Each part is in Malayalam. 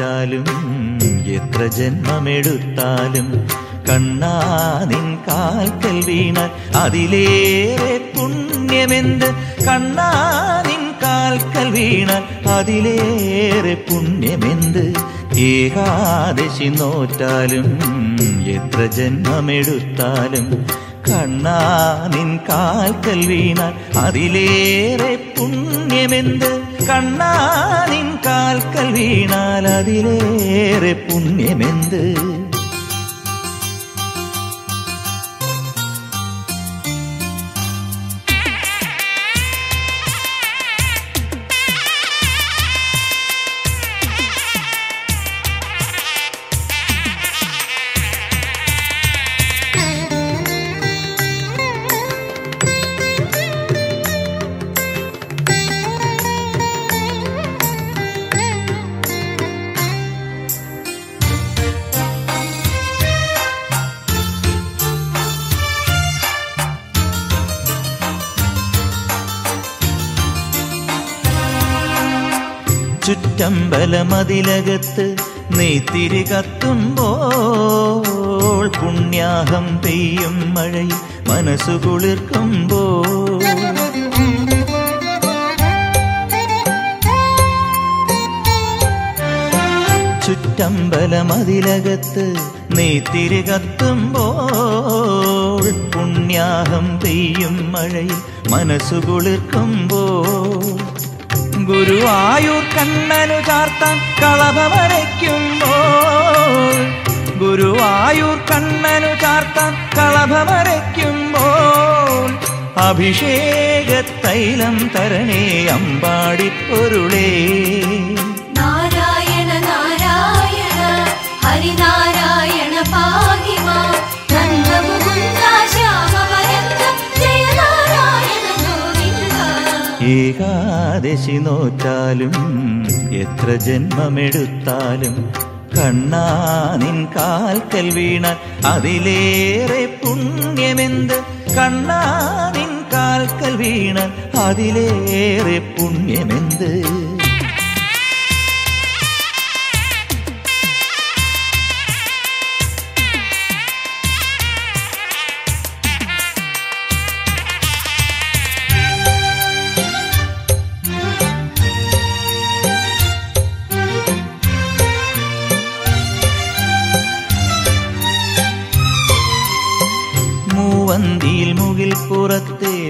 ഏകാദശി എത്ര ജന്മമെടുത്താലും കണ്ണാ നിൻ കാൽക്കൽ വീണാൽ അതിലേറെ പുണ്യമെന്ത്? കണ്ണാ നിൻ കാൽക്കൽ വീണാൽ അതിലേറെ പുണ്യമെന്ത്? ഏകാദശി നോറ്റാലും എത്ര ജന്മമെടുത്താലും കണ്ണാ നിൻ കാൽക്കൽ വീണാൽ അതിലേറെ പുണ്യമെന്ത്? കണ്ണാ നിൻ കാൽക്കൽ വീണാൽ അതിലേറെ പുണ്യമെന്ത്? ചുറ്റമ്പലമതിലകത്ത് നെയ്ത്തിരി കത്തുമ്പോൾ പുണ്യാഹം പെയ്യും മഴയിൽ മനസ്സു കുളിർക്കുമ്പോൾ. ചുറ്റമ്പലമതിലകത്ത് നെയ്ത്തിരി കത്തുമ്പോൾ പുണ്യാഹം പെയ്യും മഴയിൽ മനസ്സു കുളിർക്കുമ്പോൾ. ഗുരുവായൂർ കണ്ണനു ചാർത്താൻ കളഭമരയ്ക്കുമ്പോൾ ഗുരുവായൂർ കണ്ണനു ചാർത്താൻ കളഭമരയ്ക്കുമ്പോൾ അഭിഷേകത്തൈലം തരണേ അമ്പാടി പൊരുളേ. നാരായണ നാരായണ ഹരിനാരായണ പാഹി ഏകാദശി നോറ്റാലും എത്ര ജന്മമെടുത്താലും കണ്ണാ നിൻ കാൽക്കൽ വീണ അതിലേറെ പുണ്യമെന്ത്? കണ്ണാ നിൻ കാൽക്കൽ വീണ അതിലേറെ പുണ്യമെന്ത്?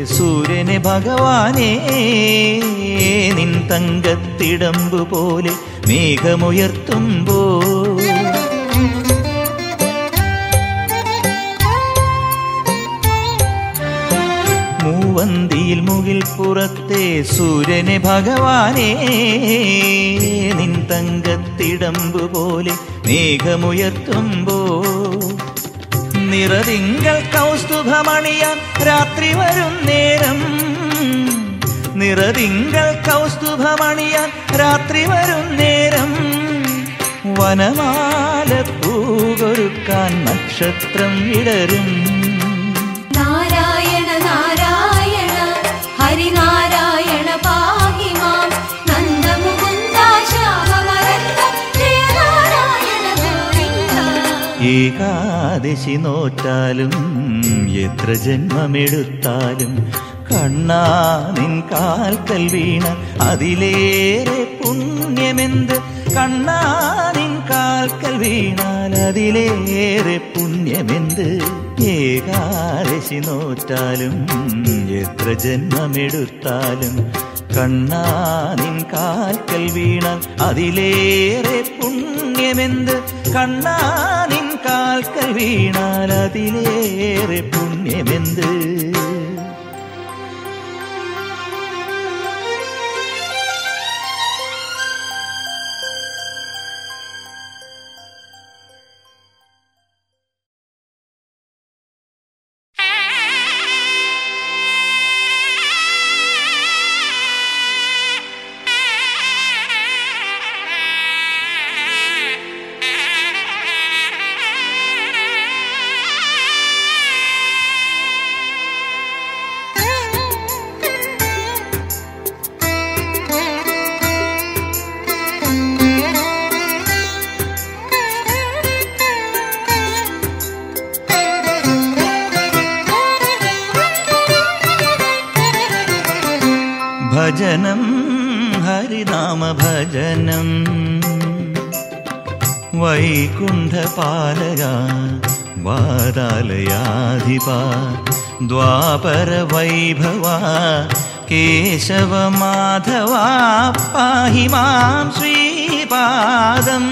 സൂര്യനെ ഭഗവാനേ നിൻ തങ്കത്തിടമ്പു പോലെ മേഘമുയർത്തുമ്പോ. മൂവന്തിയിൽ മുകിൽ പുറത്തെ സൂര്യനെ ഭഗവാനേ നിൻ തങ്കത്തിടമ്പു പോലെ മേഘമുയർത്തുമ്പോ. നിറതിങ്കൾ കൗസ്തുഭമണിയാൻ രാത്രി വരും നേരം. നിറതിങ്കൾ കൗസ്തുഭമണിയാൻ രാത്രി വരും നേരം. വനമാല പൂകൊരുക്കാൻ നക്ഷത്രം ഇടരും. നാരായണ നാരായണ ഹരിനാരായണ പാഹി ഏകാദശി നോറ്റാലും എത്ര ജന്മമെടുത്താലും കണ്ണാ നിൻ കാൽക്കൽ വീണ അതിലേറെ പുണ്യമെന്ത്? കണ്ണാ നിൻ കാൽക്കൽ വീണാൽ അതിലേറെ പുണ്യമെന്ത്? ഏകാദശി നോറ്റാലും എത്ര ജന്മമെടുത്താലും കണ്ണാ നിൻ കാൽക്കൽ വീണാൽ അതിലേറെ പുണ്യമെന്ത്? കണ്ണാ നിൻ കാൽക്കൽ വീണാൽ അതിലേറെ പുണ്യമെന്ത്? वैकुण्ठपालया बालालयाधिपा द्वापरवैभवा केशवमाधवा पाहि मां श्रीपादम्।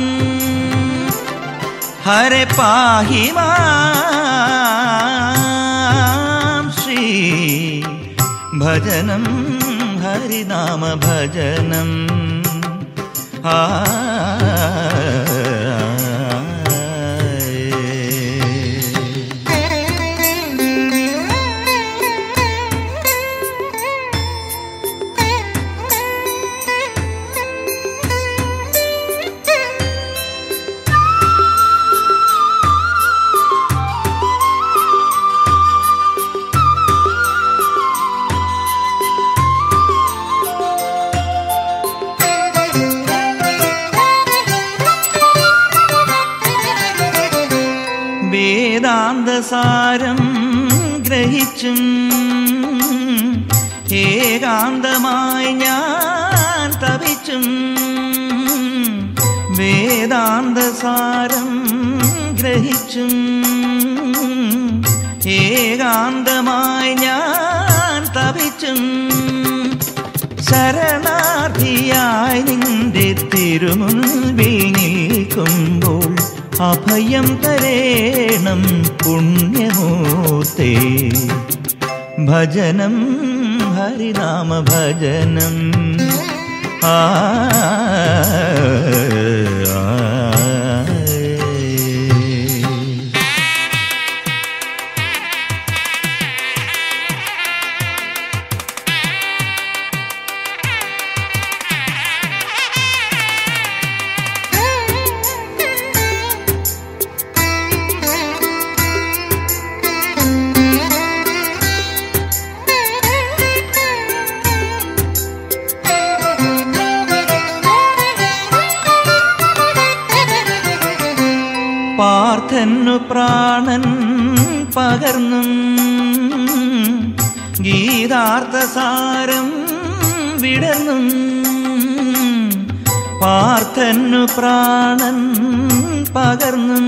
हरे पाहि मां श्री भजनं हरिनाम भजनम् आ വേദാന്തസാരം ഗ്രഹിച്ചും ഏകാന്തമായി ഞാൻ തപിച്ചും വേദാന്തസാരം ഗ്രഹിച്ചും ഏകാന്തമായി ഞാൻ തപിച്ചും ശരണാർത്ഥിയായി നിന്റെ തിരുമുൻപിൽ നിൽക്കുമ്പോൾ अभयं तरेणं पुण्यहोते भजनं हरिनाम भजनम् आ, आ, आ, आ പ്രാണൻ പകർന്നും ഗീതാർത്ഥസാരം വിടർന്നും പാർത്ഥനു പ്രാണൻ പകർന്നും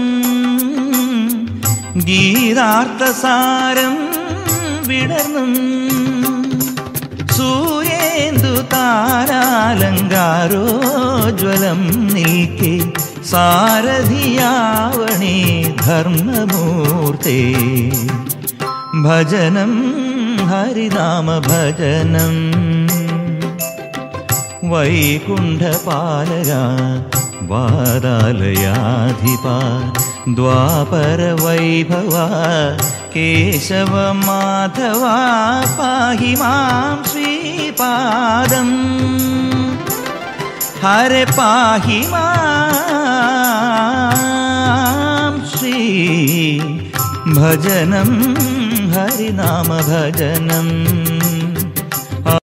ഗീതാർത്ഥസാരം വിടർന്നും സൂര്യേന്ദു താരാലങ്കാരോജ്വലം നിൽക്കെ पारधियावणी धर्ममूर्ते। भजनं हरिनामभजनं वैकुण्ठपालया वादालयाधिपा द्वापरवैभवा केशवमाधवा पाहि मां श्रीपादम्। हरे पाहि मा भजनं हरिनाम भजनम् आ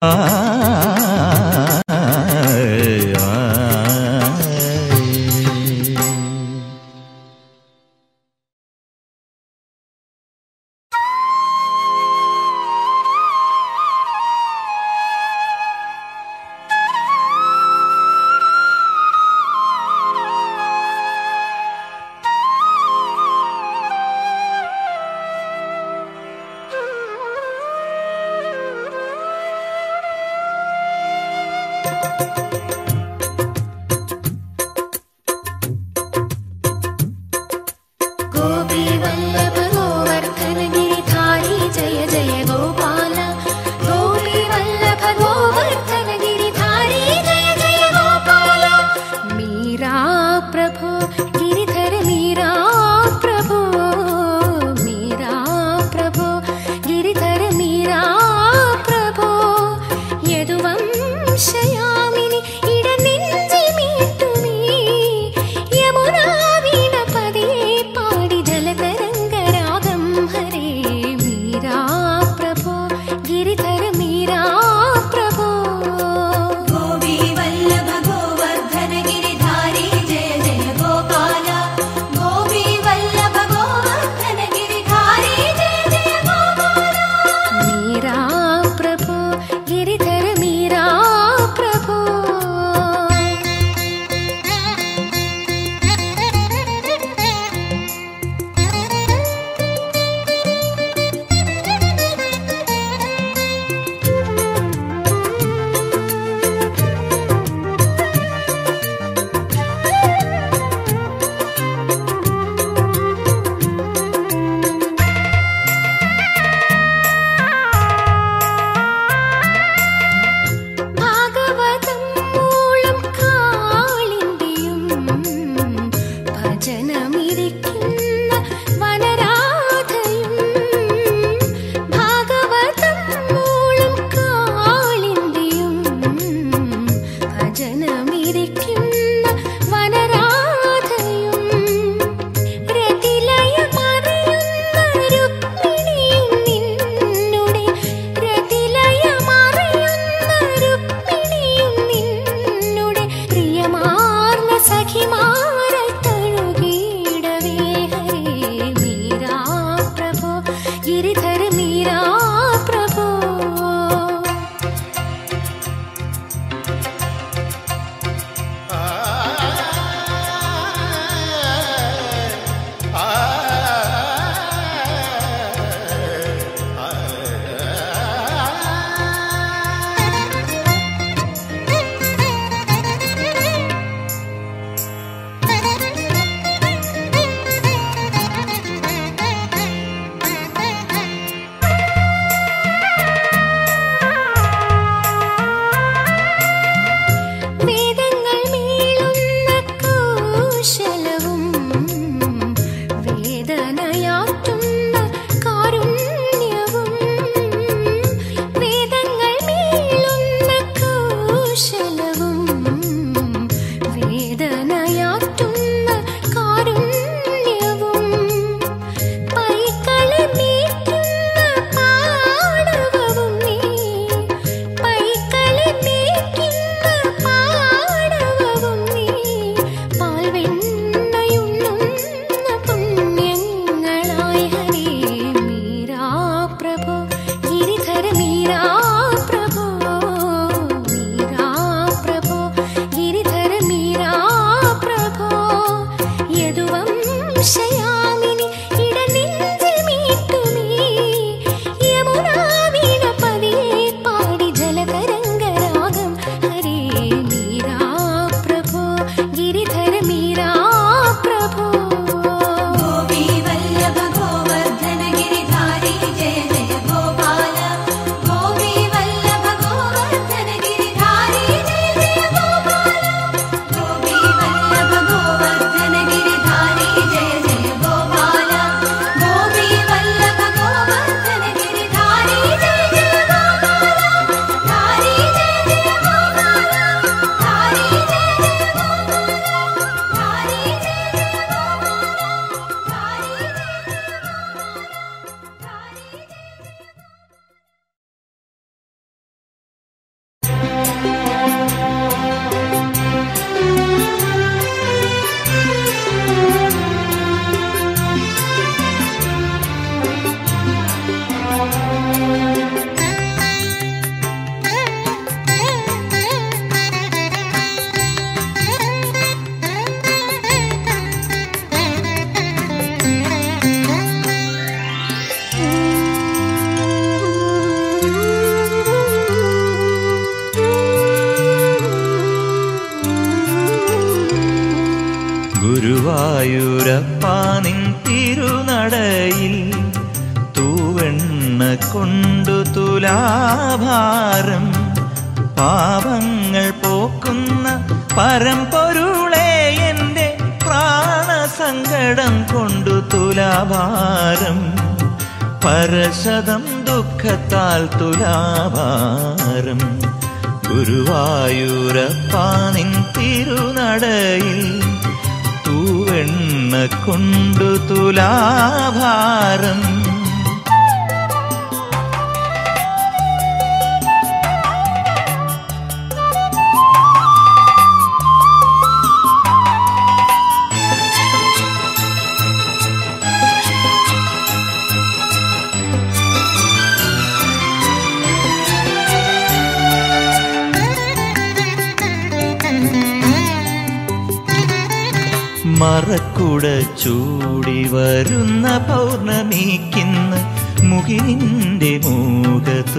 പൗർണമിക്കിന്ന് മുകിലിന്റെ മൂകതുലാഭാരം.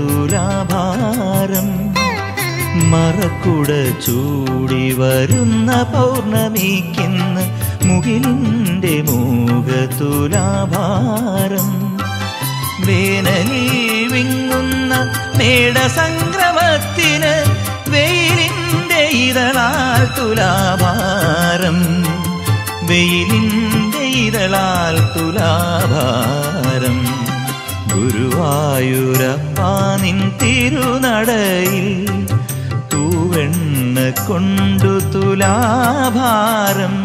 മറക്കുട ചൂടി വരുന്ന പൗർണമിക്കിന്ന് മുകിലിന്റെ മൂകതുലാഭാരം. വേനലിൽ വിങ്ങുന്ന മേടസംക്രമത്തിന് വെയിലിന്റെ ഇതളാൽ തുലാഭാരം. വെയിലിന്റെ ഇതളാൽ തുലാഭാരം. ഗുരുവായൂരപ്പാനിൻ തിരുനടയിൽ തൂവെണ്ണ കൊണ്ടു തുലാഭാരം.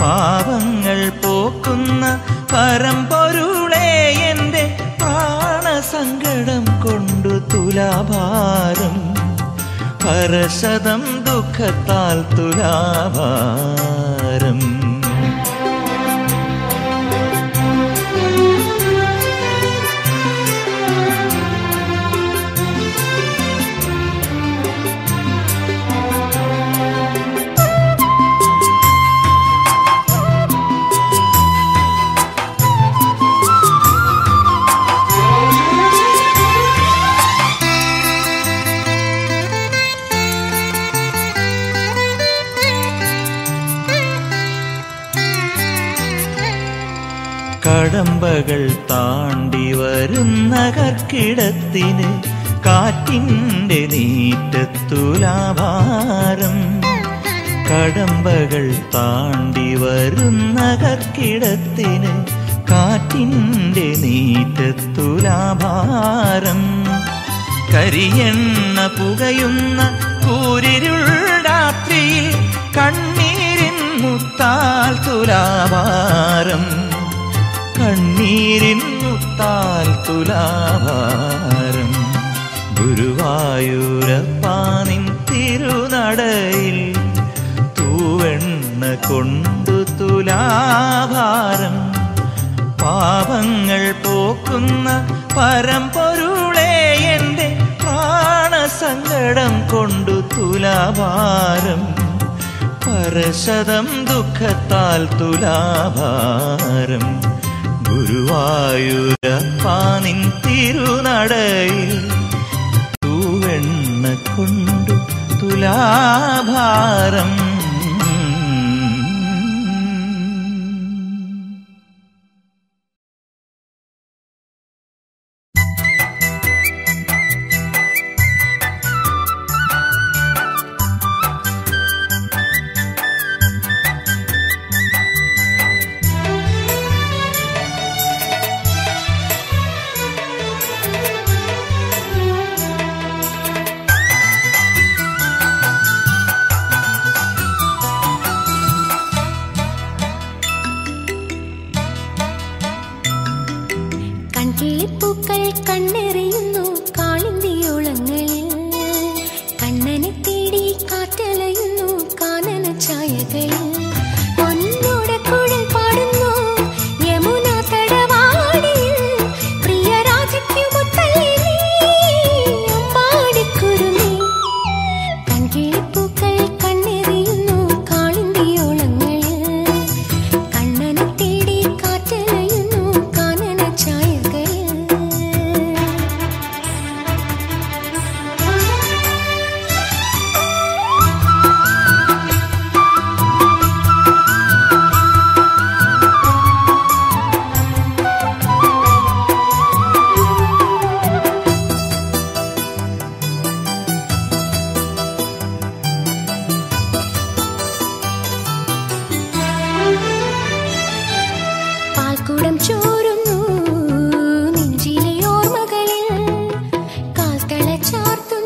പാപങ്ങൾ പോക്കുന്ന പരമ്പൊരുളെ എന്റെ പ്രാണസങ്കടം കൊണ്ടു തുലാഭാരം. പരശതം ദുഃഖത്താൽ തുലാഭാരം. കടമ്പകൾ താണ്ടി വരുന്ന കർക്കിടത്തിന് കാറ്റിന്റെ നീറ്റത്തുലാഭാരം കടമ്പകൾ താണ്ടി വരുന്ന കർക്കിടത്തിന് കാറ്റിന്റെ നീറ്റത്തുലാഭാരം കരിയെണ്ണ പുകയുന്ന കൂരിരുൾ രാത്രിയിൽ കണ്ണീരിൻ മുത്താൽ തുലാഭാരം കണ്ണീരിൻ മുത്താൽ തുലാഭാരം. ഗുരുവായൂരപ്പാനിൻ തിരുനടയിൽ തൂവെണ്ണ കൊണ്ടു തുലാഭാരം. പാപങ്ങൾ പോക്കുന്ന പരമ്പൊരുളെ എന്റെ പ്രാണസങ്കടം കൊണ്ടു തുലാഭാരം. പരശതം ദുഃഖത്താൽ തുലാഭാരം. ഗുരുവായൂരപ്പാനിൻ തിരുനടയിൽ തൂവെണ്ണ കൊണ്ടു തുലാഭാരം சார்த்துன்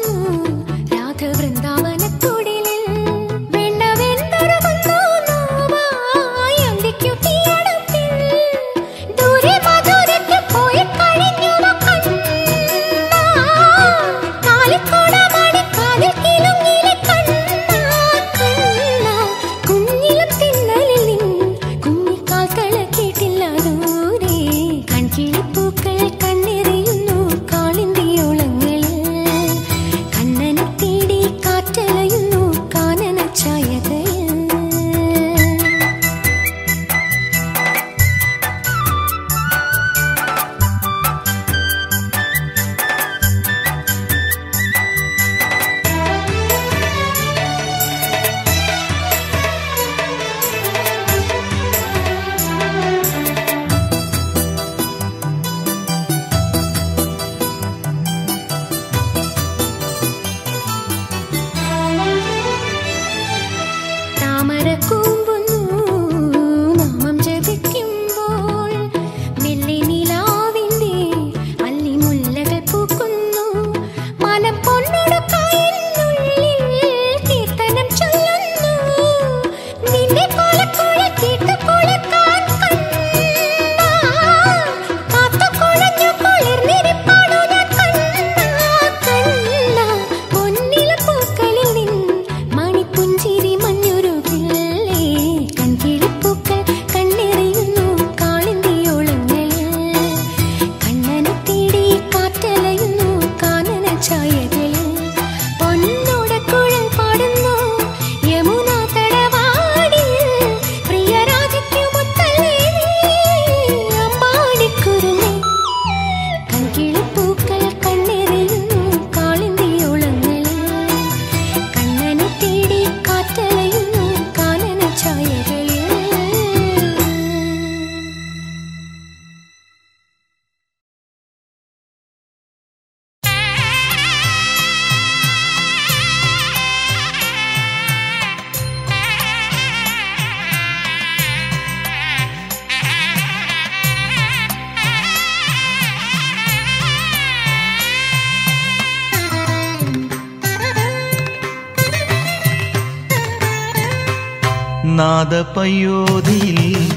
നാദപയോധിയിൽ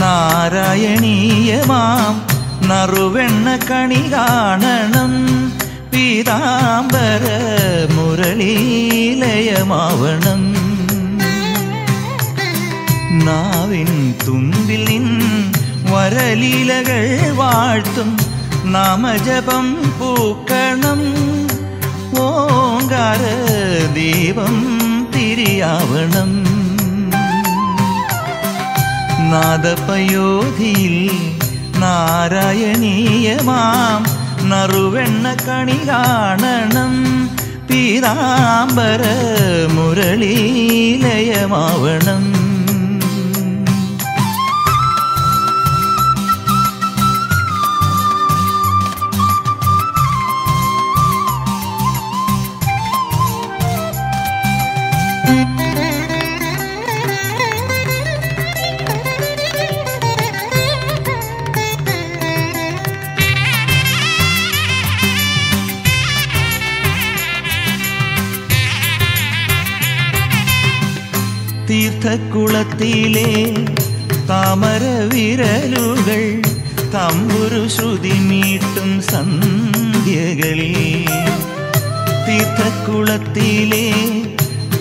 നാരായണീയമാം. നറുവെണ്ണ കണി കാണണം. പീതാംബര മുരളീലയമാവണം. നാവിൻ തുമ്പിൽ നിൻ വരലീലകൾ വാഴ്ത്തും. നാമജപം പൂക്കണം. ഓങ്കാര ദീപം തിരിയാവണം. നാദപയോധിയിൽ നാരായണീയമാം. നറുവെണ്ണ കണി കാണണം പീതാംബര മുരളീലയമാവണം. തീർത്ഥക്കുളത്തിലെ താമര വിരലുകൾ തമ്പുരു ശ്രുതി മീട്ടും സന്ധ്യകളിൽ. തീർത്ഥക്കുളത്തിലെ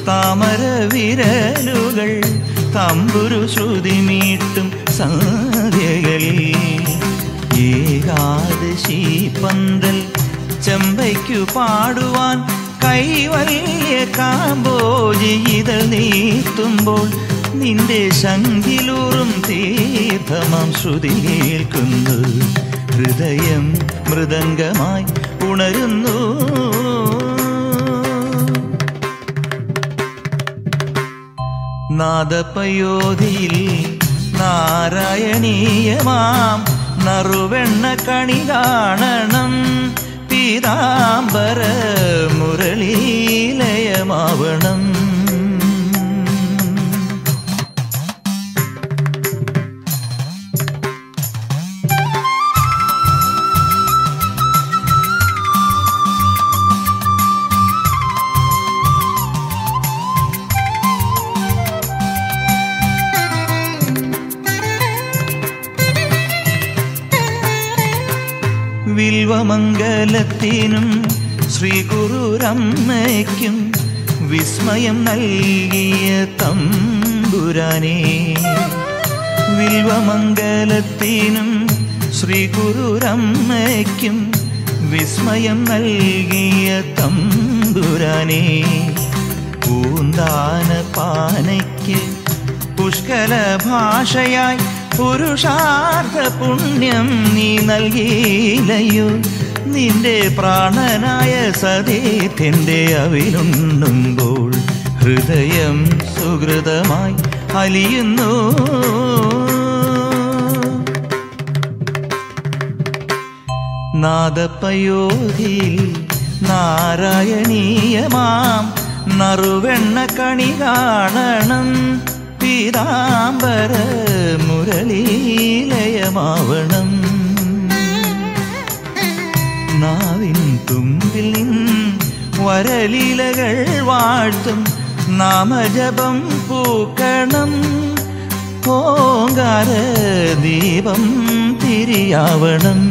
താമര വിരലുകൾ തമ്പുരു ശ്രുതി മീട്ടും സന്ധ്യകളിൽ. ഏകാദശി പന്തൽ ചെമ്പയ്ക്കു പാടുവാൻ കൈവല്യ കാമ്പോജി ഇതൾ നീത്തുമ്പോൾ നിന്റെ ശങ്കിലൂറും തീർത്ഥമാം ശ്രുതി കേൾക്കുന്നു. ഹൃദയം മൃദംഗമായി ഉണരുന്നു. നാദപ്പയോധിയിൽ നാരായണീയമാം നറുവെണ്ണ കണി കാണണം. പീതാംബര മുരളീലയമാവണം ശ്രീ ഗുരുരമ്മയ്ക്കും വിസ്മയം നൽകിയ തമ്പുരാനേ. വിൽവമംഗലത്തിനും ശ്രീ ഗുരുരമ്മയ്ക്കും വിസ്മയം നൽകിയ തമ്പുരാനേ. പൂന്താന പാനയ്ക്ക് പുഷ്കല ഭാഷയായി പുരുഷാർത്ഥ പുണ്യം നീ നൽകിയില്ലയോ? നിന്റെ പ്രാണനായ സതീഥ്യന്റെ അവിലുണ്ണുമ്പോൾ ഹൃദയം സുഹൃതമായി അലിയുന്നു. നാദപ്പയോധിയിൽ നാരായണീയമാം നറുവെണ്ണ കണി കാണണം. പീതാംബര മുരളീലയമാവണം. നാവിൻ തുമ്പിൽ വരലീലകൾ വാഴ്ത്തും നാമജപം പൂക്കണം. ഓങ്കാര ദീപം തിരിയാവണം.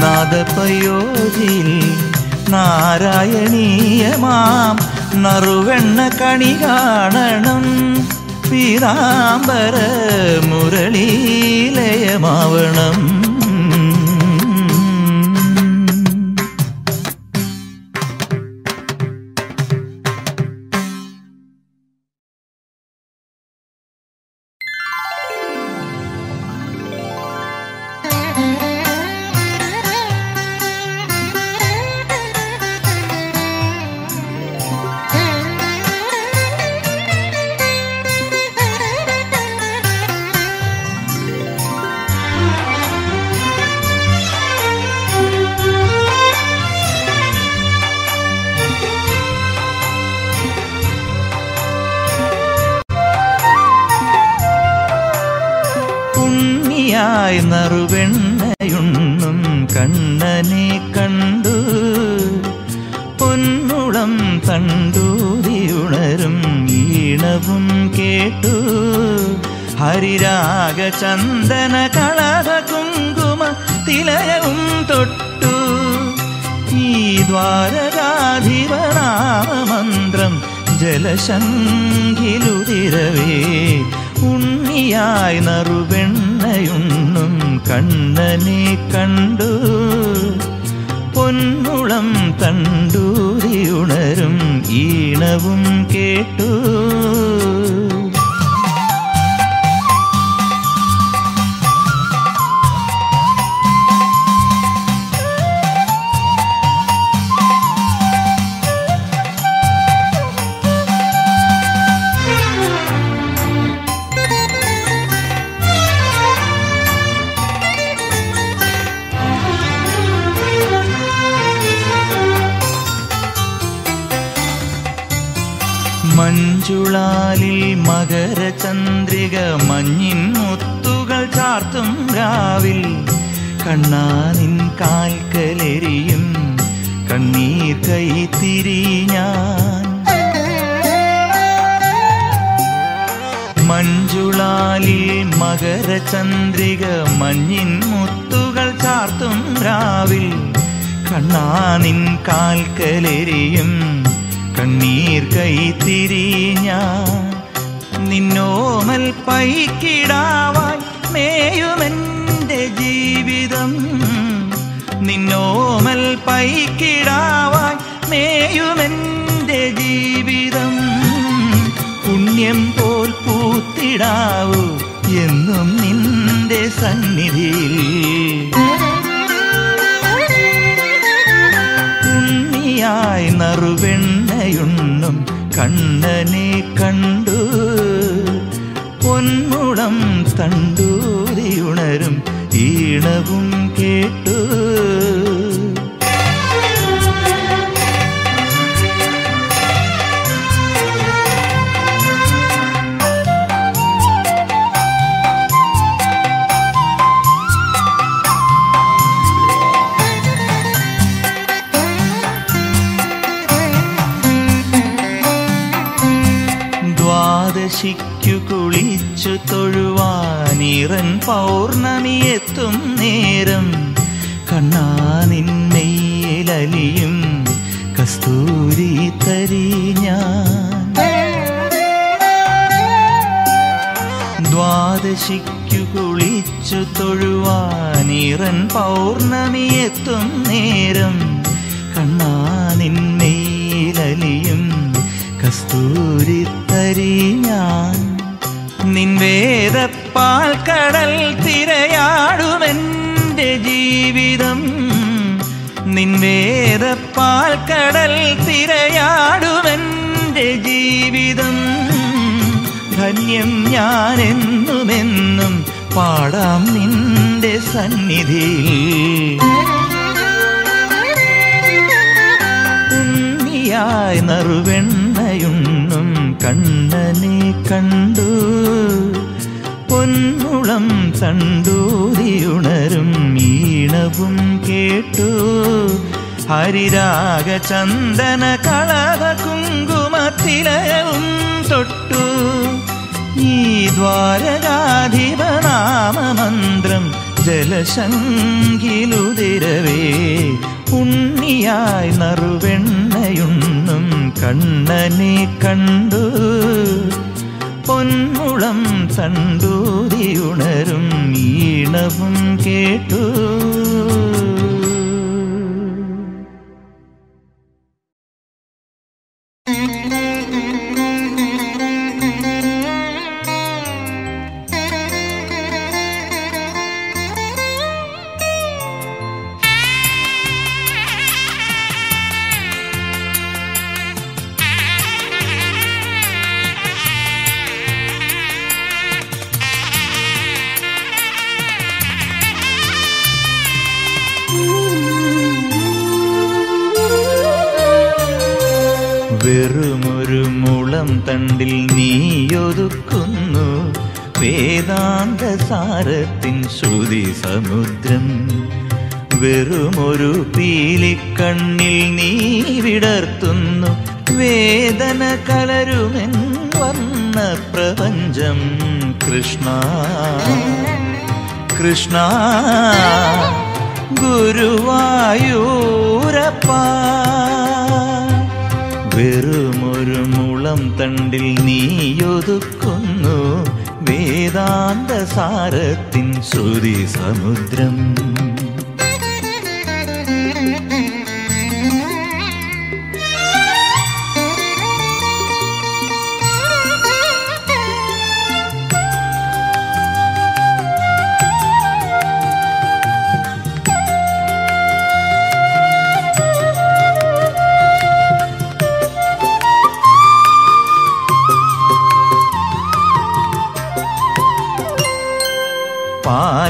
നാദപയോധിൽ നാരായണീയമാം. നറുവെണ്ണ കണി കാണണം. പീതാംബര മുരളീലയമാവണം. ചന്ദന കളഭ കുങ്കുമ തിലയവും തൊട്ടു. ഈ ദ്വാരകാധിപനാമന്ത്രം ജലശങ്കിലുതിരവേ. ഉണ്ണിയായി നറുവെണ്ണയുണ്ണും കണ്ണനെ കണ്ടു. പൊന്നുളം തണ്ടൂരിയുണരും ഈണവും കേട്ടു. മഞ്ഞിൻ മുത്തുകൾ ചാർത്തും രാവിൽ. കണ്ണാനിൻ കാൽക്കലെരിയും കണ്ണീർ കൈത്തിരി ഞാൻ. മഞ്ജുളാലിൽ മകരചന്ദ്രിക മഞ്ഞിൻ മുത്തുകൾ ചാർത്തും രാവിൽ. കണ്ണാനിൻ കാൽക്കലെരിയും കണ്ണീർ കൈത്തിരി ഞാൻ. നിന്നോമൽ പൈക്കിടാവായി മേയുമെന്റെ ജീവിതം. നിന്നോമൽ പൈക്കിടാവായി മേയുമെന്റെ ജീവിതം. പുണ്യം പോൽ പൂത്തിടാവൂ എന്നും നിന്റെ സന്നിധിയിൽ. ഉണ്ണിയായി നറുവെണ്ണയുണ്ണും കണ്ണനെ കണ്ടു തണ്ടൂരിയുണരും ഈണവും കേട്ടു. കുളിച്ചു തൊഴുവാനിറൻ പൗർണമി എത്തും നേരം. കണ്ണാ കണ്ണാനിന്നയിലലിയും കസ്തൂരി തരി ഞാൻ. ദ്വാദശിക്കു കുളിച്ചു തൊഴുവാനിറൻ പൗർണമി എത്തും നേരം. കണ്ണാ കണ്ണാനിന്നയിലലിയും കസ്തൂരി തരി ഞാൻ നിൻ വേദപ്പാൽ കടൽ തിരയാടുമെന്റെ ജീവിതം. നിൻവേദപ്പാൽ കടൽ തിരയാടുമെന്റെ ജീവിതം. ധന്യം ഞാൻ എന്നുമെന്നും പാടാം നിന്റെ സന്നിധിയിൽ. ഉണ്ണിയായി നറുവെണ്ണയുണ്ണും കണ്ണനെ കണ്ടു പൊന്നുളം തണ്ടൂരിയുണരും ഈണവും കേട്ടു ഹരിരാഗ ചന്ദന കളഭ കുങ്കുമത്തിലയവും തൊട്ടു ഈ ദ്വാരകാധിപനാമമന്ത്രം ജലശങ്കിലുതിരവേ ഉണ്ണിയായി നറുവെണ്ണയുണ്ണും കണ്ണനെ കണ്ടു പൊന്മുളം ഉണരും ഈണവും കേട്ടു.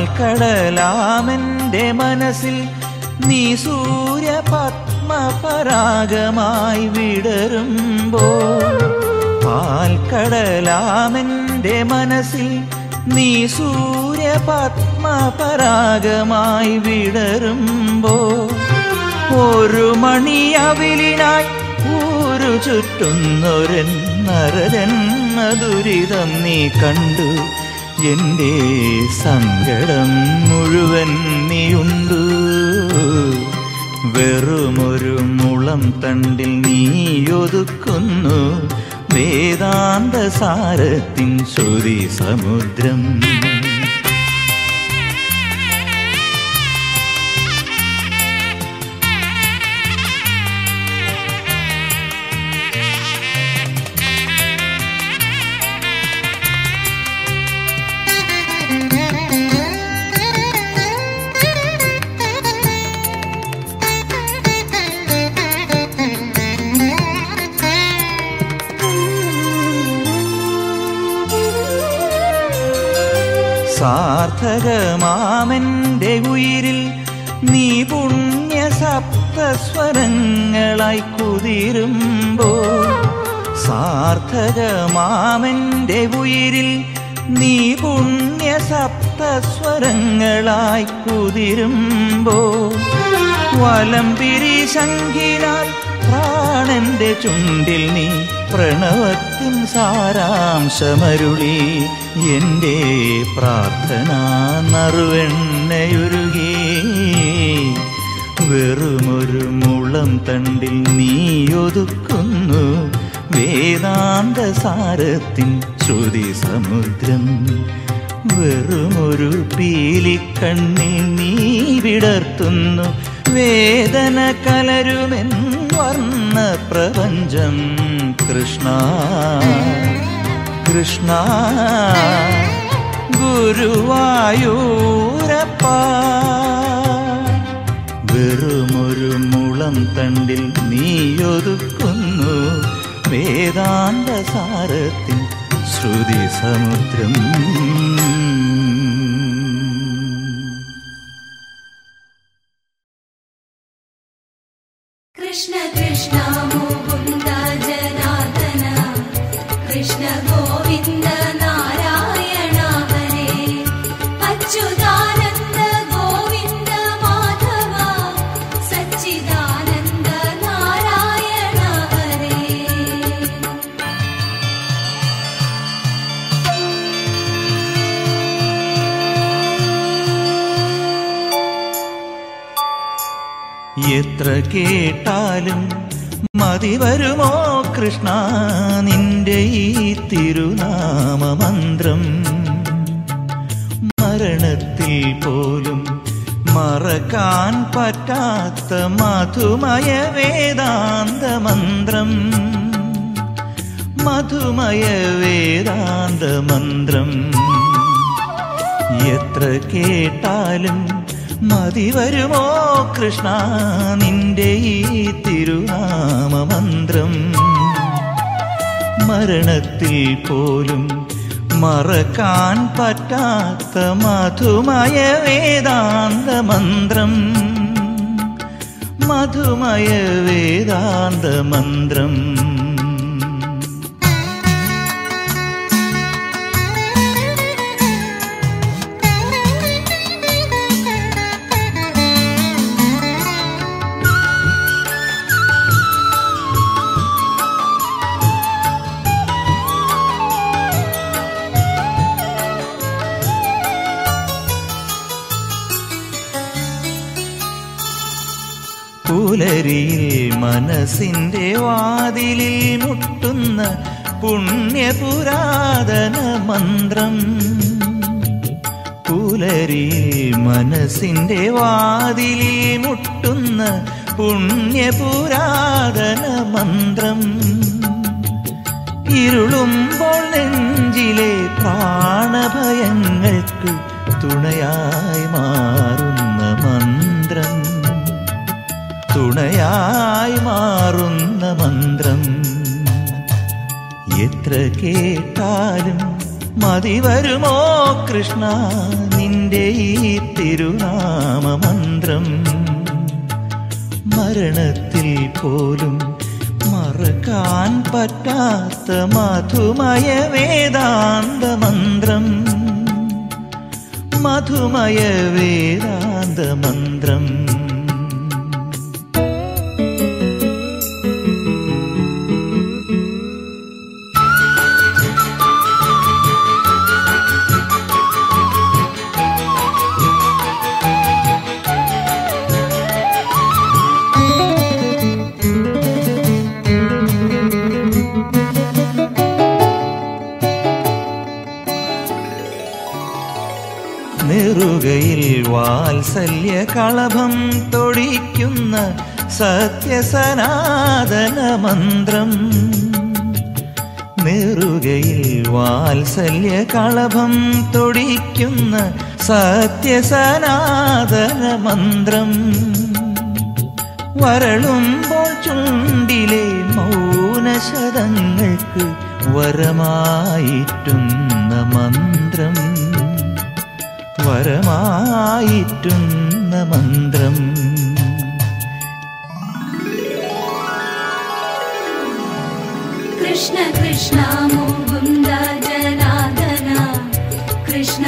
പാൽക്കടലാമെന്റെ മനസ്സിൽ നീ സൂര്യ പത്മപരാഗമായി വിടരുമ്പോൾ പാൽക്കടലാമെന്റെ മനസ്സിൽ നീ സൂര്യ പത്മപരാഗമായി വിടരുമ്പോൾ ഒരു മണിയവിലിനായി ഊരു ചുറ്റുന്നൊരൻ നരജന്മ ദുരിതം നീ കണ്ടു. എന്റെ സങ്കടം മുഴുവൻ നീയുണ്ടു. വെറുമൊരു മുളം തണ്ടിൽ നീയൊതുക്കുന്നു വേദാന്ത സാരത്തിൻ ശ്രുതി സമുദ്രം. സാർത്ഥകമാമെന്റെ ഉയിരിൽ നീ പുണ്യ സപ്തസ്വരങ്ങളായി കുതിരുമ്പോൾ സാർത്ഥകമാമെന്റെ ഉയിരിൽ നീ പുണ്യ സപ്തസ്വരങ്ങളായി വലം പിരിശങ്കിനാൽ പ്രാണന്റെ ചുണ്ടിൽ നീ പ്രണവത്തിൻ സാരാംശമരുളി എന്റെ പ്രാർത്ഥന നറുവെണ്ണയുരുകി. വെറുമൊരു മുളം തണ്ടിൽ നീയൊതുക്കുന്നു വേദാന്ത സാരത്തിൻ ശ്രുതി സമുദ്രം വെറുമൊരു പീലിക്കണ്ണിൽ നീ വിടർത്തുന്നു. വേദന കലരുമെൻ പ്രപഞ്ചം. കൃഷ്ണ കൃഷ്ണ ഗുരുവായൂരപ്പ. വെറുമൊരു മുളം തണ്ടിൽ നീയൊതുക്കുന്നു. വേദാന്ത സാരത്തിൻ ശ്രുതി സമുദ്രം. കേട്ടാലും മതി വരുമോ കൃഷ്ണ? നിന്റെ ഈ തിരുനാമമന്ത്രം മരണത്തിൽ പോലും മറക്കാൻ പറ്റാത്ത മധുമയ വേദാന്ത മന്ത്രം മധുമയ വേദാന്ത മന്ത്രം എത്ര കേട്ടാലും മതി വരുമോ കൃഷ്ണ? നിന്റെ ഈ തിരുനാമമന്ത്രം മരണത്തിൽ പോലും മറക്കാൻ പറ്റാത്ത മധുമയ വേദാന്ത മന്ത്രം മധുമയ വേദാന്ത മന്ത്രം പുലരിയിൽ മനസ്സിന്റെ വാതിലിൽ മുട്ടുന്ന പുണ്യപുരാതന മന്ത്രം. പുലരിയിൽ മനസ്സിന്റെ വാതിലിൽ മുട്ടുന്ന പുണ്യപുരാതന മന്ത്രം. ഇരുളുമ്പോൾ നെഞ്ചിലെ പ്രാണഭയങ്ങൾക്ക് തുണയായി മാറുന്ന തുണയായി മാറുന്ന മന്ത്രം. എത്ര കേട്ടാലും മതി വരുമോ കൃഷ്ണ നിന്റെ ഈ തിരുനാമ മന്ത്രം മരണത്തിൽ പോലും മറക്കാൻ പറ്റാത്ത മധുമയ വേദാന്ത മന്ത്രം. മധുമയ വേദാന്ത മന്ത്രം. നെറുകയിൽ വാത്സല്യ കളഭം തൊടിക്കുന്ന സത്യസനാതന മന്ത്രം. നെറുകയിൽ വാത്സല്യ കളഭം തൊടിക്കുന്ന സത്യസനാതന മന്ത്രം. വരളുമ്പോൾ ചുണ്ടിലെ മൗനശതങ്ങൾക്ക് വരമായിട്ടുന്ന മന്ത്രം. വരമായിട്ടുന്ന മന്ത്രം കൃഷ്ണ കൃഷ്ണ മുകുന്ദ ജനാർദ്ദന കൃഷ്ണ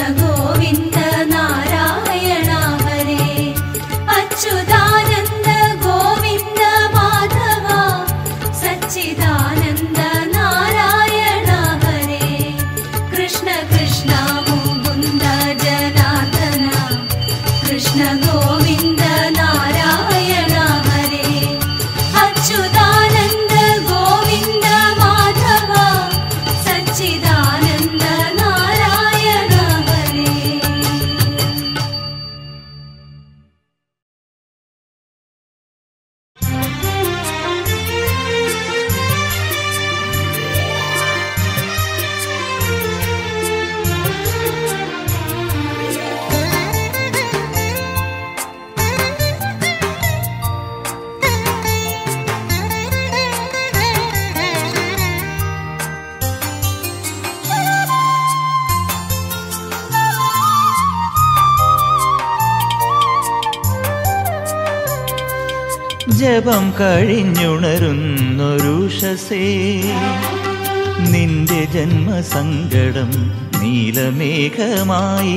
ജപം കഴിഞ്ഞുണരുന്നൊരുഷസേ നിന്റെ ജന്മസങ്കടം നീലമേഘമായി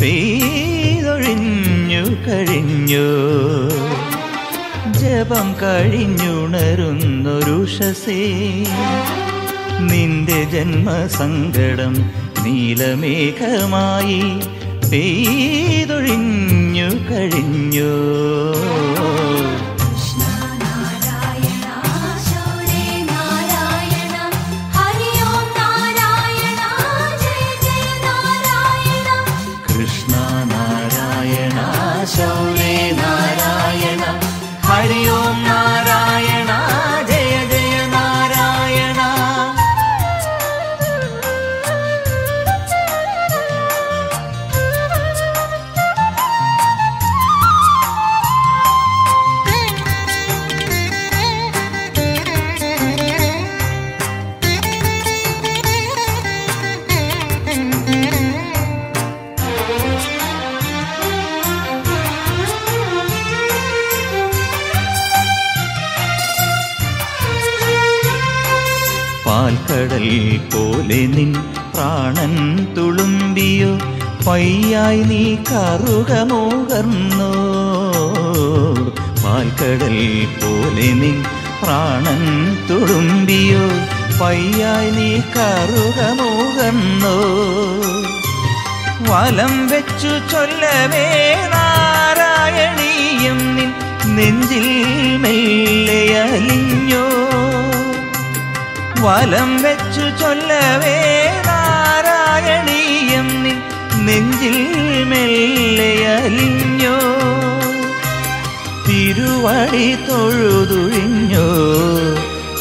പെയ്തൊഴിഞ്ഞു കഴിഞ്ഞു. ജപം കഴിഞ്ഞുണരുന്നൊരുഷസേ നിന്റെ ജന്മസങ്കടം നീലമേഘമായി പെയ്തൊഴിഞ്ഞു കഴിഞ്ഞു.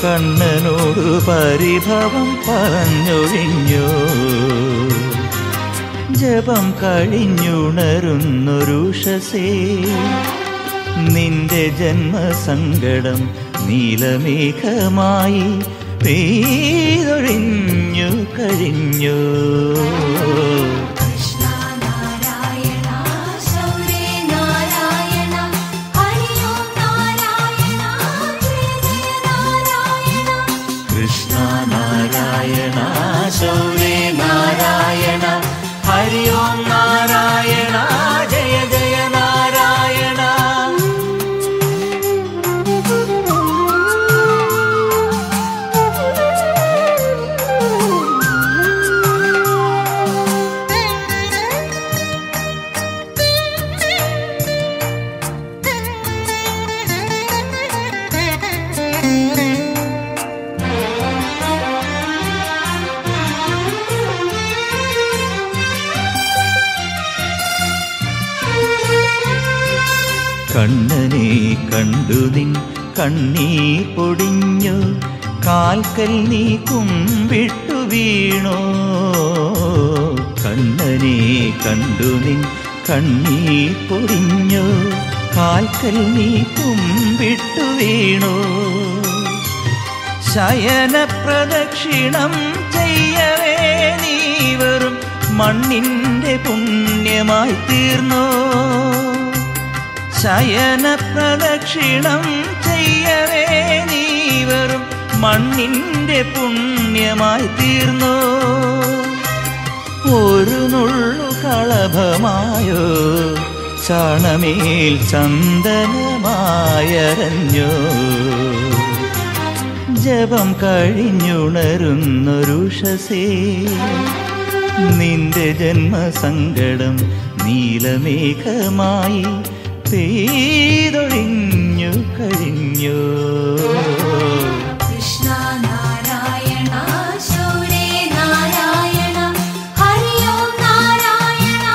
കണ്ണനോട് പരിഭവം പറഞ്ഞൊഴിഞ്ഞു. ജപം കഴിഞ്ഞുണരുന്നൊരുഷസേ നിന്റെ ജന്മസങ്കടം നീലമേഘമായി പെയ്തൊഴിഞ്ഞു കഴിഞ്ഞു. കണ്ണീർ പൊടിഞ്ഞു കാൽക്കൽ നീ കുമ്പിട്ടു വീണു. കണ്ണനെ കണ്ടു നിൻ കണ്ണീർ പൊടിഞ്ഞു കാൽക്കൽ നീ കുമ്പിട്ടു വീണു. ശയന പ്രദക്ഷിണം ചെയ്യവേ നീ വെറും മണ്ണിന്റെ പുണ്യമായി തീർന്നു. ശയന പ്രദക്ഷിണം ചെയ്യവേ നീ വെറും മണ്ണിന്റെ പുണ്യമായി തീർന്നോ? ഒരു നുള്ളു കളഭമായോ ചാണമേൽ ചന്ദനമായരഞ്ഞോ? ജപം കഴിഞ്ഞുണരുന്നൊരുഷസേ നിന്റെ ജന്മസങ്കടം നീലമേഘമായി പെയ്തൊഴിഞ്ഞു कृष्ण नारायणा शौरे नारायण हरि ओं नारायण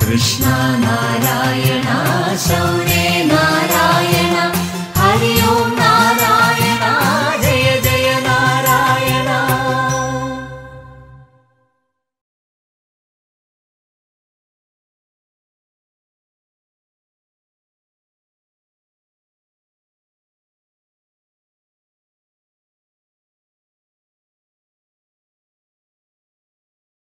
कृष्ण नारायणा शौर्य